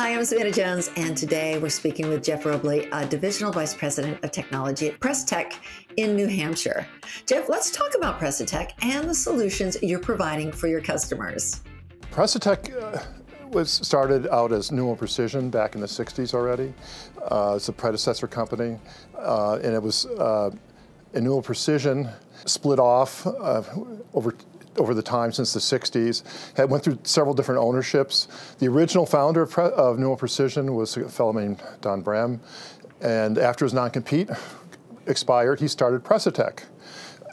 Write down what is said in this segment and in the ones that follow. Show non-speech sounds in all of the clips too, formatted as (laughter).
Hi, I'm Savannah Jones, and today we're speaking with Jeff Roblee, a Divisional Vice President of Technology at Precitech in New Hampshire. Jeff, let's talk about Precitech and the solutions you're providing for your customers. Precitech uh, was started out as Pneumo Precision back in the 60s already. Uh, it's a predecessor company, uh, and it was uh, Pneumo Precision split off uh, over over the time since the 60s. Had went through several different ownerships. The original founder of, of Pneumo Precision was a fellow named Don Bram, and after his non-compete expired, he started Precitech.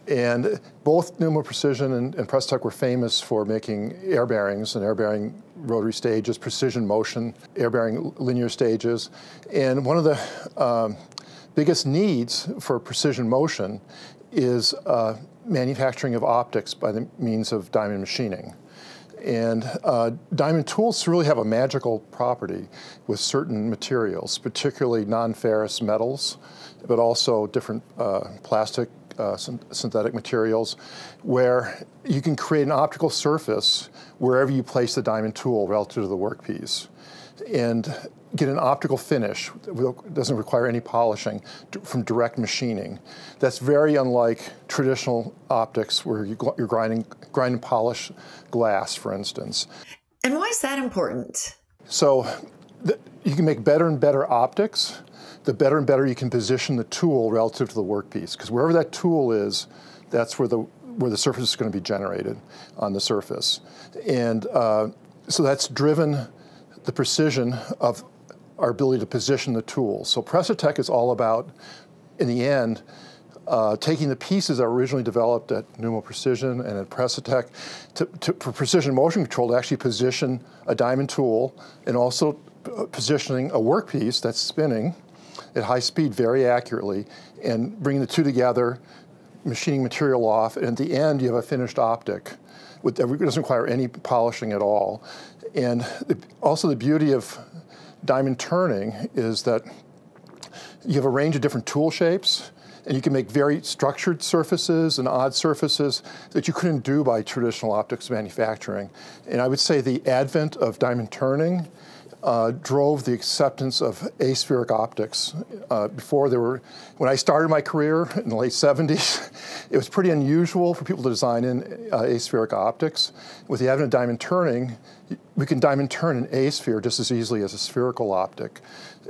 And both Pneumo Precision and, and Precitech were famous for making air bearings and air bearing rotary stages, precision motion, air bearing linear stages. And one of the um, biggest needs for precision motion is uh, manufacturing of optics by the means of diamond machining. And uh, diamond tools really have a magical property with certain materials, particularly non-ferrous metals, but also different uh, plastic uh, synthetic materials, where you can create an optical surface wherever you place the diamond tool relative to the workpiece. And get an optical finish that doesn't require any polishing from direct machining. That's very unlike traditional optics where you're grinding, grind and polish glass, for instance. And why is that important? So you can make better and better optics, the better and better you can position the tool relative to the workpiece. Because wherever that tool is, that's where the where the surface is going to be generated on the surface. And uh, so that's driven the precision of our ability to position the tools. So Precitech is all about, in the end, uh, taking the pieces that were originally developed at Pneumo Precision and at Precitech to, to, for precision motion control to actually position a diamond tool and also uh, positioning a workpiece that's spinning at high speed very accurately and bringing the two together, machining material off, and at the end you have a finished optic. With, it doesn't require any polishing at all. And the, also the beauty of diamond turning is that you have a range of different tool shapes and you can make very structured surfaces and odd surfaces that you couldn't do by traditional optics manufacturing. And I would say the advent of diamond turning uh, drove the acceptance of aspheric optics. Uh, before there were, when I started my career in the late 70s, (laughs) it was pretty unusual for people to design in uh, aspheric optics. With the advent of diamond turning, we can diamond turn an A-sphere just as easily as a spherical optic.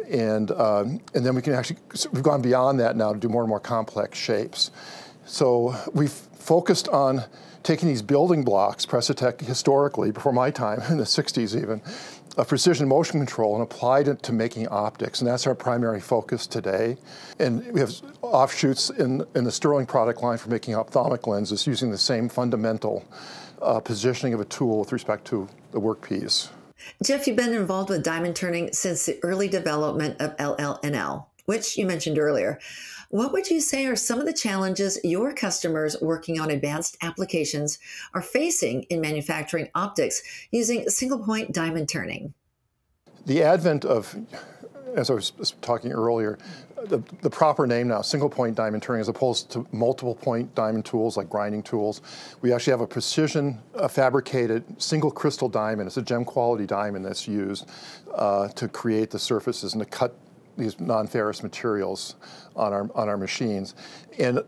And, um, and then we can actually, we've gone beyond that now to do more and more complex shapes. So we've focused on taking these building blocks, Precitech historically, before my time, (laughs) in the 60s even, of precision motion control and applied it to making optics. And that's our primary focus today. And we have offshoots in, in the Sterling product line for making ophthalmic lenses using the same fundamental uh, positioning of a tool with respect to the workpiece. Jeff, you've been involved with diamond turning since the early development of LLNL, which you mentioned earlier. What would you say are some of the challenges your customers working on advanced applications are facing in manufacturing optics using single point diamond turning? The advent of, as I was talking earlier, the, the, proper name now, single point diamond turning, as opposed to multiple point diamond tools like grinding tools. We actually have a precision uh, fabricated single crystal diamond. It's a gem quality diamond that's used uh, to create the surfaces and to cut these non-ferrous materials on our, on our machines. And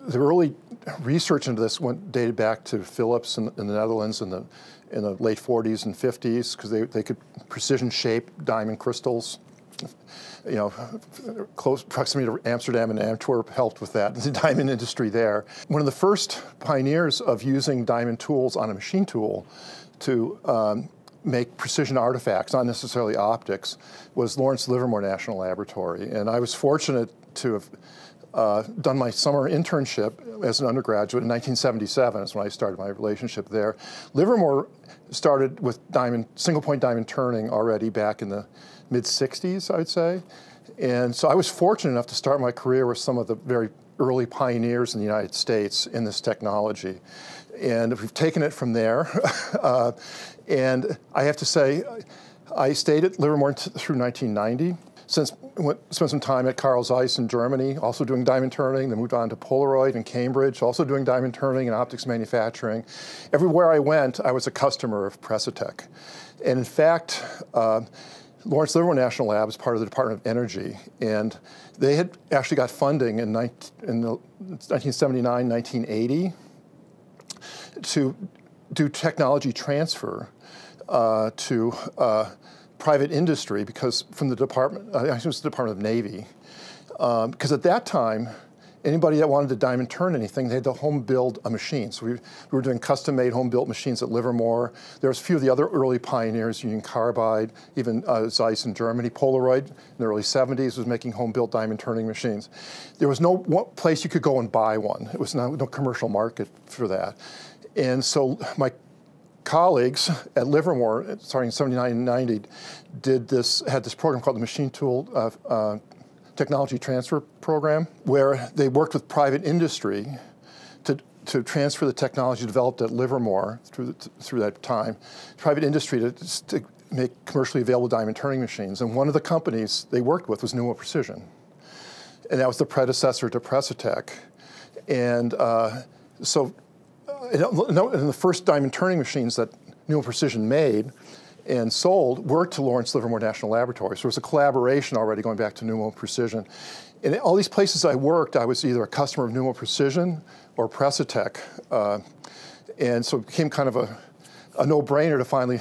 the early research into this went dated back to Philips in, in the Netherlands in the, in the late 40s and 50s because they, they could precision shape diamond crystals. You know, close proximity to Amsterdam and Antwerp helped with that, (laughs) the diamond industry there. One of the first pioneers of using diamond tools on a machine tool to um, make precision artifacts, not necessarily optics, was Lawrence Livermore National Laboratory. And I was fortunate to have uh, done my summer internship as an undergraduate in 1977 is when I started my relationship there. Livermore started with diamond, single point diamond turning already back in the mid 60s, I'd say. And so I was fortunate enough to start my career with some of the very early pioneers in the United States in this technology. And we've taken it from there. (laughs) uh, and I have to say, I stayed at Livermore through 1990. Since went, spent some time at Carl Zeiss in Germany, also doing diamond turning. Then moved on to Polaroid in Cambridge, also doing diamond turning and optics manufacturing. Everywhere I went, I was a customer of Precitech. And in fact, uh, Lawrence Livermore National Lab is part of the Department of Energy, and they had actually got funding in, 19, in 1979, 1980 to do technology transfer uh, to uh, private industry because from the Department, uh, I think it was the Department of Navy, um, because at that time, anybody that wanted to diamond turn anything, they had to home build a machine. So we, we were doing custom made home built machines at Livermore. There was a few of the other early pioneers, Union Carbide, even uh, Zeiss in Germany. Polaroid in the early 70s was making home built diamond turning machines. There was no place you could go and buy one. It was no, no commercial market for that. And so my colleagues at Livermore, starting in 79 and 90, did this, had this program called the Machine Tool uh, uh, Technology Transfer Program, where they worked with private industry to, to transfer the technology developed at Livermore through, the, through that time, private industry to, to make commercially available diamond turning machines. And one of the companies they worked with was Pneumo Precision. And that was the predecessor to Precitech. And uh, so in the first diamond turning machines that Pneumo Precision made and sold were to Lawrence Livermore National Laboratory. So it was a collaboration already going back to Pneumo Precision. In all these places I worked, I was either a customer of Pneumo Precision or Precitech. Uh, and so it became kind of a, a no-brainer to finally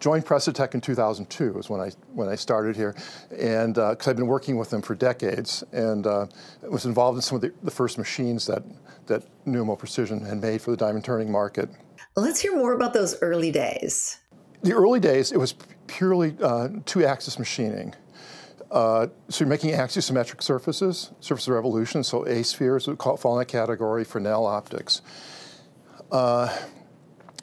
join Precitech in 2002 is when I when I started here, and because uh, I've been working with them for decades, and uh, was involved in some of the, the first machines that that Pneumo Precision had made for the diamond turning market. Let's hear more about those early days. The early days, it was purely uh, two-axis machining. Uh, so you're making axisymmetric surfaces, surface of revolution, so A-spheres would call, fall in that category, Fresnel optics. Uh,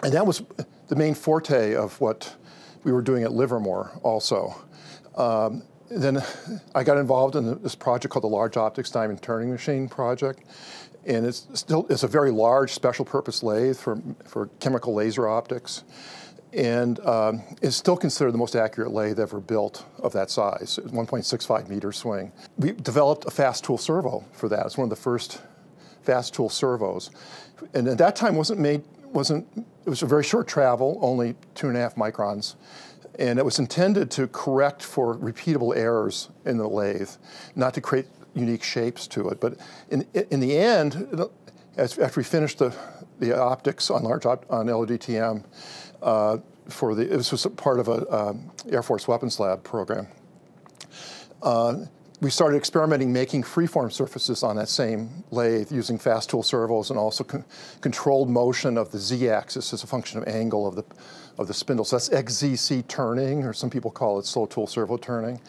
and that was the main forte of what we were doing at Livermore also. Um, then I got involved in this project called the Large Optics Diamond Turning Machine Project. And it's still it's a very large special purpose lathe for, for chemical laser optics. And um, it's still considered the most accurate lathe ever built of that size, 1.65 meter swing. We developed a fast tool servo for that. It's one of the first fast tool servos. And at that time wasn't made, wasn't, it was a very short travel, only two and a half microns. And it was intended to correct for repeatable errors in the lathe, not to create unique shapes to it. But in, in the end, as, after we finished the, the optics on large op, on LODTM, uh, for the this was part of a um, Air Force Weapons Lab program. Uh, we started experimenting making freeform surfaces on that same lathe using fast tool servos and also con controlled motion of the z-axis as a function of angle of the of the spindle. So that's XZC turning, or some people call it slow tool servo turning.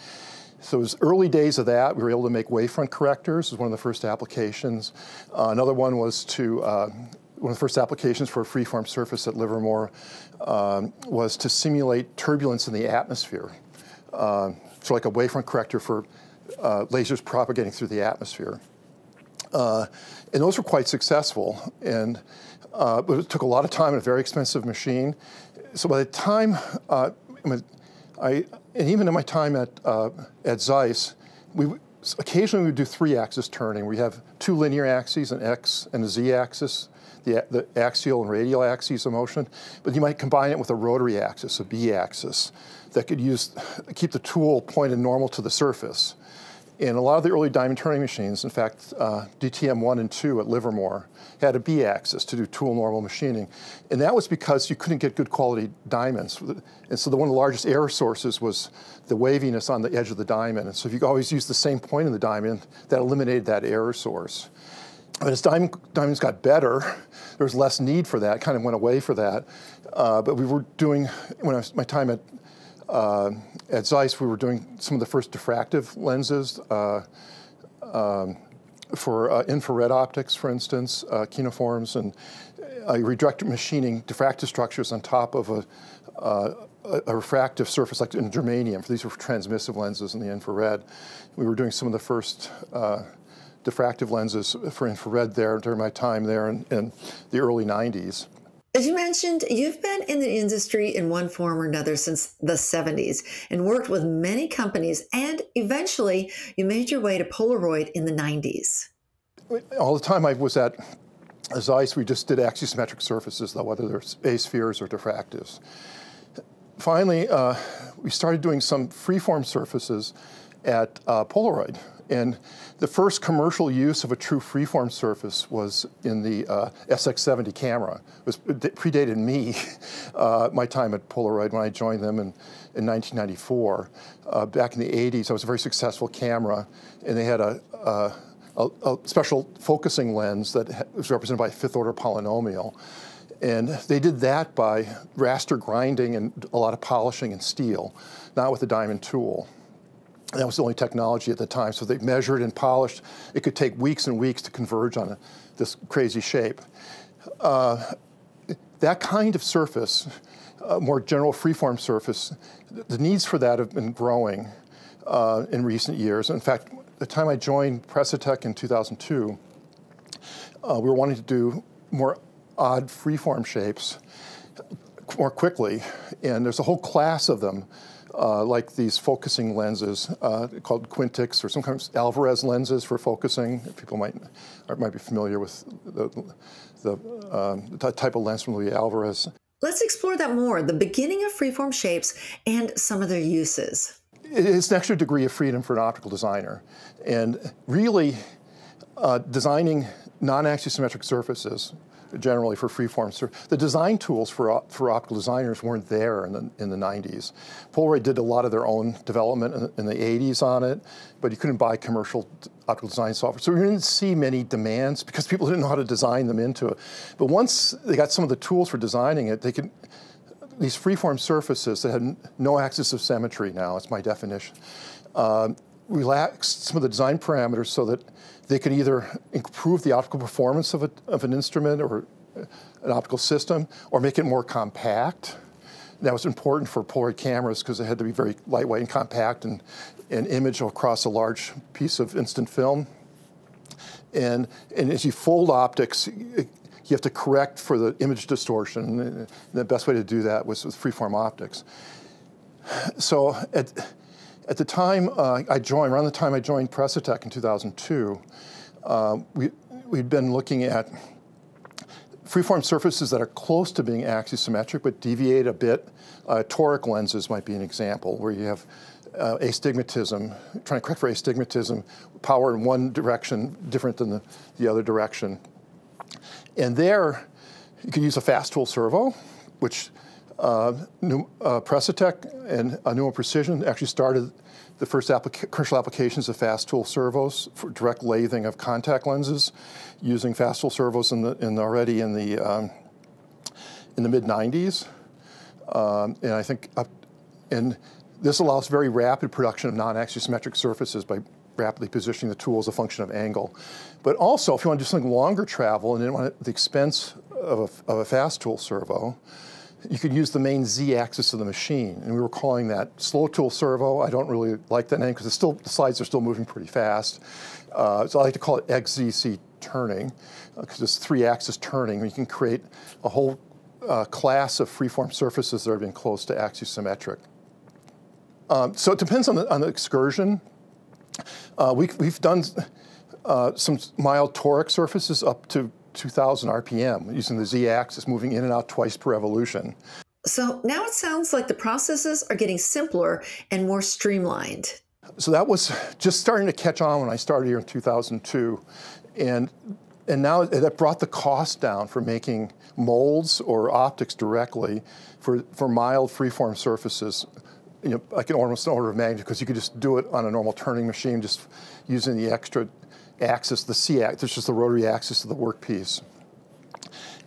So it was early days of that. We were able to make wavefront correctors. It was one of the first applications. Uh, another one was to, uh, one of the first applications for a freeform surface at Livermore um, was to simulate turbulence in the atmosphere. Uh, so like a wavefront corrector for uh, lasers propagating through the atmosphere. Uh, and those were quite successful. And uh, but it took a lot of time and a very expensive machine. So by the time, I, I and even in my time at, uh, at Zeiss, we occasionally we would do three axis turning. We have two linear axes, an X and a Z axis, the, the axial and radial axes of motion, but you might combine it with a rotary axis, a B axis, that could use, keep the tool pointed normal to the surface. In a lot of the early diamond turning machines, in fact, uh, DTM 1 and 2 at Livermore had a B axis to do tool normal machining. And that was because you couldn't get good quality diamonds. And so the, one of the largest error sources was the waviness on the edge of the diamond. And so if you always use the same point in the diamond, that eliminated that error source. But as diamond, diamonds got better, there was less need for that, kind of went away for that. Uh, but we were doing, when I was, my time at uh, at Zeiss, we were doing some of the first diffractive lenses uh, um, for uh, infrared optics, for instance, uh, kinoforms, and uh, redirect machining diffractive structures on top of a, uh, a, refractive surface like in germanium. These were transmissive lenses in the infrared. We were doing some of the first diffractive lenses for infrared there during my time there in, in the early 90s. As you mentioned, you've been in the industry in one form or another since the 70s and worked with many companies, and eventually you made your way to Polaroid in the 90s. All the time I was at Zeiss, we just did axisymmetric surfaces, though, whether they're spheres or diffractives. Finally, uh, we started doing some freeform surfaces at uh, Polaroid. And the first commercial use of a true freeform surface was in the uh, SX70 camera. It, was, it predated me, (laughs) uh, my time at Polaroid when I joined them in, in 1994. Uh, back in the 80s, I was a very successful camera, and they had a, a, a special focusing lens that was represented by a fifth order polynomial. And they did that by raster grinding and a lot of polishing in steel, not with a diamond tool. That was the only technology at the time. So they measured and polished. It could take weeks and weeks to converge on a, this crazy shape. Uh, that kind of surface, a more general freeform surface, the needs for that have been growing uh, in recent years. In fact, the time I joined Precitech in 2002, uh, we were wanting to do more odd freeform shapes more quickly, and there's a whole class of them uh, like these focusing lenses uh, called Quintix or sometimes Alvarez lenses for focusing. People might might be familiar with the, the, um, the type of lens from Louis Alvarez. Let's explore that more, the beginning of freeform shapes and some of their uses. It's an extra degree of freedom for an optical designer. And really, uh, designing non-axisymmetric surfaces generally for freeform. The design tools for, for optical designers weren't there in the, in the 90s. Polaroid did a lot of their own development in, in the 80s on it, but you couldn't buy commercial optical design software. So we didn't see many demands because people didn't know how to design them into it. But once they got some of the tools for designing it, they could, these freeform surfaces that had no axis of symmetry now, it's my definition, uh, relaxed some of the design parameters so that they could either improve the optical performance of, a, of an instrument or uh, an optical system or make it more compact. That was important for Polaroid cameras because they had to be very lightweight and compact and, and image across a large piece of instant film. And, and as you fold optics, you have to correct for the image distortion. And the best way to do that was with freeform optics. So at, at the time uh, I joined, around the time I joined Precitech in 2002, uh, we, we'd been looking at freeform surfaces that are close to being axisymmetric but deviate a bit. Uh, toric lenses might be an example where you have uh, astigmatism, trying to correct for astigmatism, power in one direction different than the, the other direction. And there, you can use a fast tool servo, which uh, uh, and uh, Pneumo Precision actually started the first applica commercial applications of fast tool servos for direct lathing of contact lenses using fast tool servos in the, in already in the, um, in the mid 90s. Um, and I think up, and this allows very rapid production of non-axisymmetric surfaces by rapidly positioning the tool as a function of angle. But also, if you want to do something longer travel and don't want the expense of a, of a fast tool servo, you could use the main z-axis of the machine, and we were calling that slow tool servo. I don't really like that name because still the slides are still moving pretty fast. Uh, so I like to call it XZC turning because uh, it's three-axis turning. You can create a whole uh, class of freeform surfaces that are being close to axisymmetric. Um, so it depends on the, on the excursion. Uh, we, have done uh, some mild toric surfaces up to 2,000 RPM using the z-axis, moving in and out twice per revolution. So now it sounds like the processes are getting simpler and more streamlined. So that was just starting to catch on when I started here in 2002. And, and now that brought the cost down for making molds or optics directly for, for mild freeform surfaces you know, like an almost an order of magnitude because you could just do it on a normal turning machine just using the extra axis, the C axis, which is the rotary axis of the workpiece,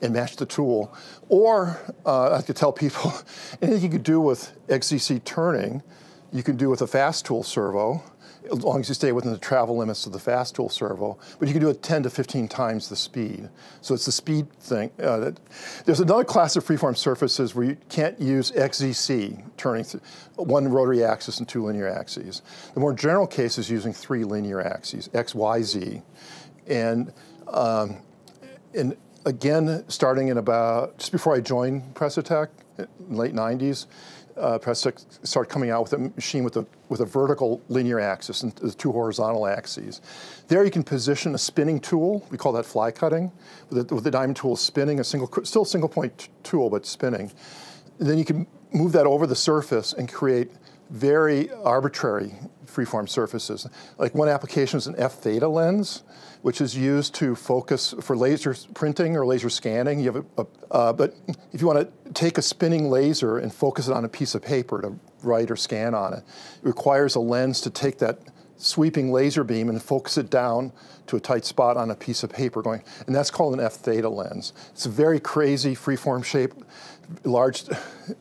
and match the tool. Or uh, I could tell people (laughs) anything you could do with XZC turning, you can do with a fast tool servo, as long as you stay within the travel limits of the fast tool servo, but you can do it 10 to 15 times the speed. So it's the speed thing. Uh, that, there's another class of freeform surfaces where you can't use XZC, turning one rotary axis and two linear axes. The more general case is using three linear axes, X, Y, Z. And, um, and again, starting in about, just before I joined Precitech, in late 90s, uh, started coming out with a machine with a, with a vertical linear axis and the two horizontal axes. There you can position a spinning tool, we call that fly cutting, with the, with the diamond tool spinning, a single, still single point tool, but spinning. then you can move that over the surface and create very arbitrary freeform surfaces. Like one application is an F theta lens, which is used to focus for laser printing or laser scanning. You have a, a uh, but if you want to take a spinning laser and focus it on a piece of paper to write or scan on it, it requires a lens to take that sweeping laser beam and focus it down to a tight spot on a piece of paper going, and that's called an F theta lens. It's a very crazy freeform shape, large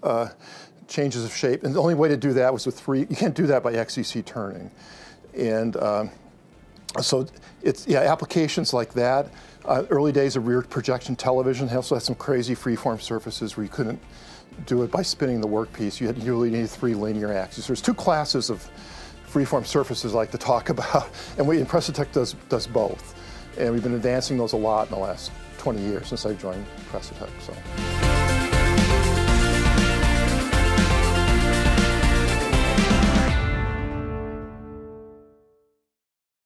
uh, changes of shape, and the only way to do that was with three, you can't do that by XZC turning. And um, so it's, yeah, applications like that. Uh, early days of rear projection television also had some crazy freeform surfaces where you couldn't do it by spinning the workpiece. You, had, you really needed three linear axes. There's two classes of freeform surfaces I like to talk (laughs) about, and we, and Precitech does, does both. And we've been advancing those a lot in the last 20 years since I joined Precitech. So.